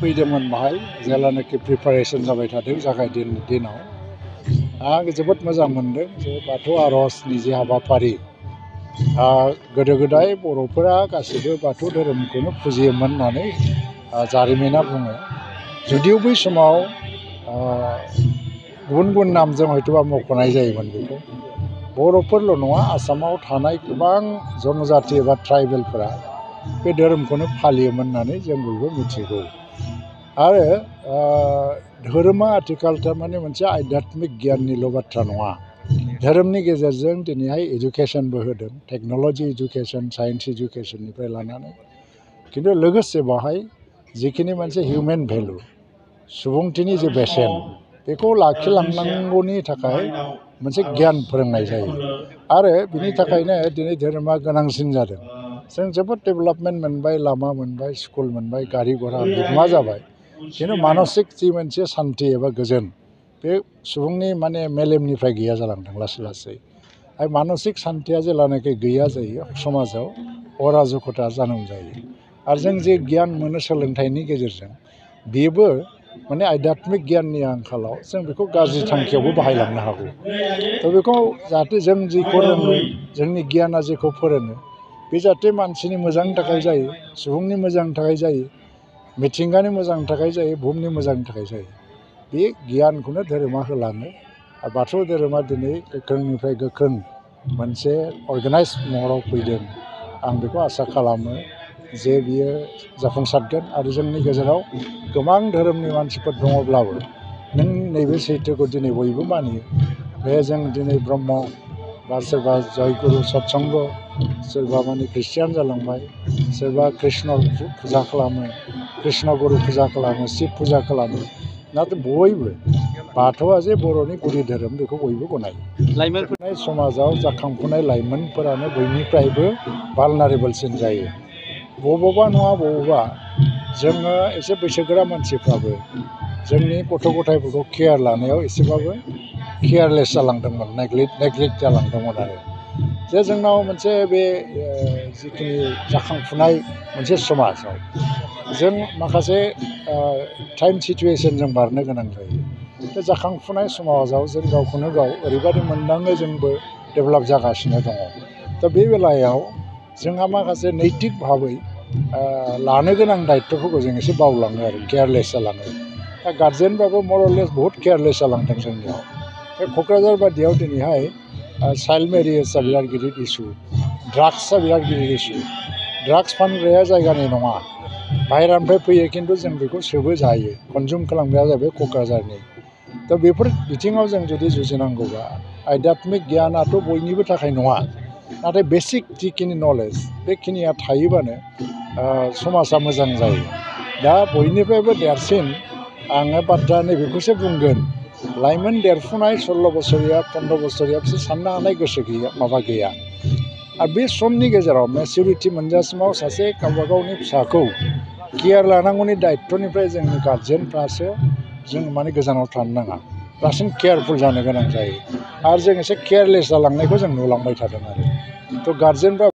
फैदोंमोन बाहाय जेब्लानाखि प्रिपारेसन जाबाय थादों जागायजेननाय दिनाव। आं जोबोद मोजां मोनदों जे बाथौ आर'जनि जे हाबाफारि। गोदो गोदाय बर'फोरा गासैबो बाथौ धोरोमखौनो फुजियोमोन होननानै जारिमिना बुङो। जुदिअ बै समाव गुबुन गुबुन नामजों हयथ'बा मख'नाय जायोमोन बेखौ। बर'फोरल' नङा, आसामाव थानाय गोबां जनजाथि एबा ट्राइबेलफोरा बे धोरोमखौनो फालियोमोन होननानै जों बयबो मिथिगौ। आरो धोरोमा आथिखाल थारमाने मोनसे आध्यात्मिक गियाननिल' बाथ्रा नङा। धोरोमनि गेजेरजों दिनैहाय इडुकेसनबो होदों, टेक्न'लजि इडुकेसन साइन्स इडुकेसननिफ्राय लानानै। खिन्थु लोगोसे बाहाय जिखिनि मोनसे हिउमेन भेलु, सुबुंथिनि जे बेसेन, बेखौ लाखिलांनांगौनि थाखाय मोनसे गियान फोरोंनाय जायो। आरो बिनि थाखायनो दिनै धोरोमा गोनांसिन जादों। जों जोबोद डेभेलपमेन्ट मोनबाय, लामा मोनबाय, स्कुल मोनबाय गारि घरा बिगोमा जाबाय। खिन्थु मानसिक जि मोनसे सान्थि एबा गोजोन। बे सुबुंनि माने मेलेमनिफ्राय गैया जालांदों लासै लासै। आरो मानसिक सान्थिया जेब्लानाखि गैया जायो समाजाव अराजकता जोनोम जायो। आरो जों जे गियान मोनो सोलोंथाइनि गेजेरजों बेबो माने आध्यात्मिक गियाननि आंखालाव जों बेखौ गाज्रि थांखियावबो बाहायलांनो हागौ। थ' बेखौ जाहाथे जों जेखौ रोङो जोंनि गियाना जेखौ फोरोङो बे जाहाथे मानसिनि मोजांनि थाखाय जायो सुबुंनि मोजांनि थाखाय जायो। मिथिंगानि मोजांनि थाखाय जायो, बुहुमनि मोजांनि थाखाय जायो। बे गियानखौनो धोरोमा होलाङो। आरो बाथौ धोरोमा दिनै गोख्रोंनिफ्राय गोख्रों मोनसे अर्गेनाइज महराव फैदों। आं बेखौ आसा खालामो जे बियो जाफुंसारगोन आरो जोंनि गेजेराव गोबां धोरोमनि मानसिफोर दङब्लाबो नों नैबे सैथोखौ दिनै बयबो मानियो। बे जों दिनै ब्रह्म बा सोरबा जयगुरु सत्संग, सोरबा माने ख्रिस्टियान जालांबाय, सोरबा कृष्ण फुजा खालामो। कृष्ण गुरु फुजा खालामो शिब फुजा खालामो नाथाय बयबो बाथौआ जे बर'नि गुदि धोरोम बेखौ बयबो गनायो लाइमोन समाजाव जाखांफुनाय लाइमोनफोरानो बयनिफ्रायबो भालनारेबोलसिन जायो बबावबा नङा बबावबा जोङो एसे बैसोगोरा मानसिफ्राबो जोंनि गथ' गथायफोरखौ केयार लानायाव एसेबाबो केयारलेस जालांदोंमोन नेग्लेक्ट जालांदोंमोन आरो जे जोंनाव मोनसे बे जिखिनि जाखांफुनाय मोनसे समाजाव जों माखासे टाइम सिटुवेसनजों बारनो गोनां जायो। बे जाखांफुनाय समाजाव जों गावखौनो गाव ओरैबायदि मोनदाङो जोंबो डेभेलप जागासिनो दङ। दा बे बेलायाव जोंहा माखासे नैतिक भाबै लानो गोनां दायथ'फोरखौ जों एसे बावलाङो आरो केयारलेस जालाङो। दा गारजेनबाबो मरलेस बहुद केयारलेस जालांदों जोंनियाव। बे क'क्राझार बायदियाव दिनैहाय चाइल्ड मेरिएजआ बिराद गिदिर इसु ड्राग्सआ बिराद गिदिर इसु ड्राग्स फानग्राया जायगानि नङा बाहेरानिफ्राय फैयो खिन्थु जों बेखौ सोबो जायो कनजुम खालामग्राया जाहैबाय क'क्राझारनि दा बेफोर बिथिङाव जों जुदि जुजिनांगौबा आध्यात्मिक गियानाथ' बयनिबो थाखाय नङा नाथाय बेसिक जिखिनि नलेज बेखिनिया थायोबानो समाजा मोजां जायो दा बयनिफ्रायबो देरसिन आङो बाथ्रा नैबेखौसो बुंगोन लाइमोन देरफुनाय सल्ल' बोसोरिया फन्द्र' बोसोरिया बिसोर साननो हानाय गोसो गैया, माबा गैया। आरो बे समनि गेजेराव मेचुरिटि मोनजासिमाव सासे गावबा गावनि फिसाखौ केयार लानांगौनि दायित्वनिफ्राय जोंनि गारजेनफ्रासो जों माने गोजानाव थानो नाङा। बांसिन केयारफुल जानो गोनां आरो जों एसे केयारलेस जालांनायखौ जों नुलांबाय थादों आरो। थ' गारजेनफ्रा